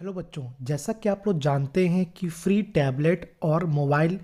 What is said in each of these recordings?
Hello बच्चों, जैसा कि आप लोग जानते हैं कि फ्री टैबलेट और मोबाइल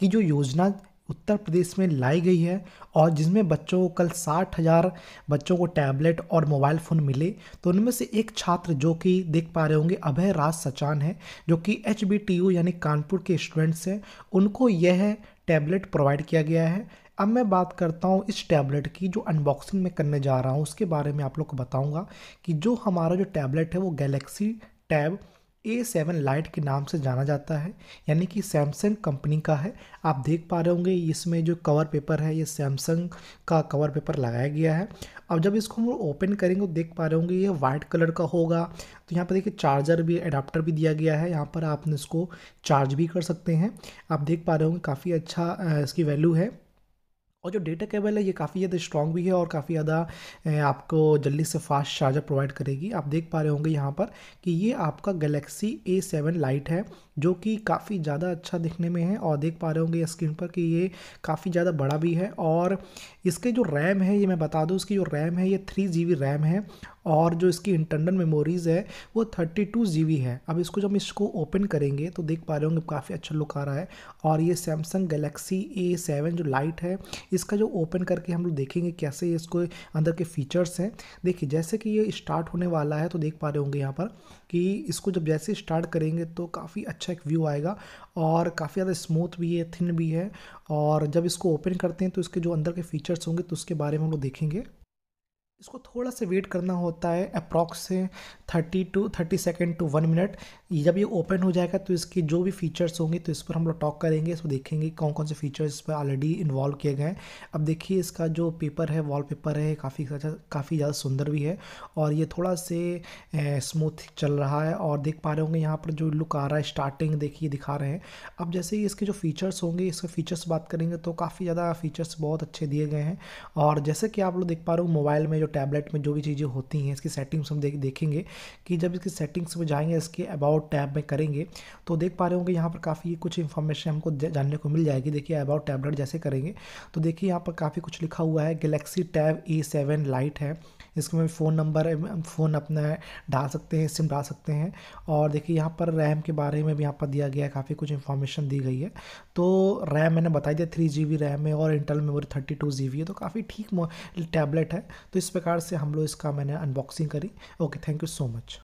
की जो योजना उत्तर प्रदेश में लाई गई है और जिसमें बच्चों को कल साठ हज़ार बच्चों को टैबलेट और मोबाइल फ़ोन मिले तो उनमें से एक छात्र जो कि देख पा रहे होंगे, अभय राज सचान है, जो कि एच बी टी यू यानी कानपुर के स्टूडेंट्स हैं। उनको यह टैबलेट प्रोवाइड किया गया है। अब मैं बात करता हूँ इस टैबलेट की जो अनबॉक्सिंग में करने जा रहा हूँ, उसके बारे में आप लोग को बताऊँगा कि जो हमारा जो टैबलेट है वो Galaxy Tab A seven lite के नाम से जाना जाता है, यानी कि सैमसंग कंपनी का है। आप देख पा रहे होंगे, इसमें जो कवर पेपर है, ये सैमसंग का कवर पेपर लगाया गया है। अब जब इसको हम ओपन करेंगे तो देख पा रहे होंगे, ये वाइट कलर का होगा। तो यहाँ पर देखिए चार्जर भी अडाप्टर भी दिया गया है। यहाँ पर आप इसको चार्ज भी कर सकते हैं। आप देख पा रहे होंगे, काफ़ी अच्छा इसकी वैल्यू है। और जो डेटा केबल है, ये काफ़ी ज़्यादा स्ट्रॉन्ग भी है और काफ़ी ज़्यादा आपको जल्दी से फास्ट चार्जर प्रोवाइड करेगी। आप देख पा रहे होंगे यहाँ पर कि ये आपका गलेक्सी ए सेवन लाइट है, जो कि काफ़ी ज़्यादा अच्छा दिखने में है और देख पा रहे होंगे स्क्रीन पर कि ये काफ़ी ज़्यादा बड़ा भी है और इसके जो रैम है, ये मैं बता दूँ, इसकी जो रैम है, ये थ्री जी रैम है और जो इसकी इंटरनल मेमोरीज़ है, वो थर्टी टू जी बी है। अब इसको जब इसको ओपन करेंगे तो देख पा रहे होंगे काफ़ी अच्छा लुक आ रहा है और ये सैमसंग गलेक्सी ए सेवन जो लाइट है इसका जो ओपन करके हम लोग देखेंगे कैसे इसको अंदर के फीचर्स हैं। देखिए, जैसे कि ये स्टार्ट होने वाला है तो देख पा रहे होंगे यहाँ पर कि इसको जब जैसे स्टार्ट करेंगे तो काफ़ी अच्छा एक व्यू आएगा और काफ़ी ज़्यादा स्मूथ भी है थिन भी है और जब इसको ओपन करते हैं तो इसके जो अंदर के फीचर्स होंगे तो उसके बारे में हम लोग देखेंगे। इसको थोड़ा सा वेट करना होता है अप्रॉक्स से thirty two thirty second to one minute जब ये ओपन हो जाएगा तो इसके जो भी फीचर्स होंगे तो इस पर हम लोग टॉक करेंगे, इसको देखेंगे कौन कौन से फीचर्स इस पर ऑलरेडी इन्वॉल्व किए गए हैं। अब देखिए, इसका जो पेपर है वॉल पेपर है काफ़ी अच्छा काफ़ी ज़्यादा सुंदर भी है और ये थोड़ा से स्मूथ चल रहा है और देख पा रहे होंगे, यहाँ पर जो लुक आ रहा है स्टार्टिंग देखिए, दिखा रहे हैं। अब जैसे ही इसके जो फीचर्स होंगे, इसके फीचर्स बात करेंगे तो काफ़ी ज़्यादा फीचर्स बहुत अच्छे दिए गए हैं और जैसे कि आप लोग देख पा रहे हो मोबाइल में जो टैबलेट में जो भी चीज़ें होती हैं, इसकी सेटिंग्स हम देख, देखेंगे कि जब इसकी सेटिंग्स में जाएँगे, इसके अबाउट टैब में करेंगे तो देख पा रहे होंगे यहाँ पर काफ़ी कुछ इन्फॉर्मेशन हमको जानने को मिल जाएगी। देखिए अबाउट टैबलेट जैसे करेंगे। तो देखिए, यहाँ पर काफ़ी कुछ लिखा हुआ है। Galaxy Tab E seven lite है। इसमें फ़ोन नंबर फ़ोन अपना डाल सकते हैं सिम डाल सकते हैं। और देखिए, यहाँ पर रैम के बारे में भी यहाँ पर दिया गया है। काफ़ी कुछ इन्फॉर्मेशन दी गई है। तो रैम मैंने बताई दिया थ्री जी रैम है और internal memory thirty two G है। तो काफ़ी ठीक टैबलेट है। तो इस प्रकार से हम लोग इसका मैंने अनबॉक्सिंग करी। Okay thank you so much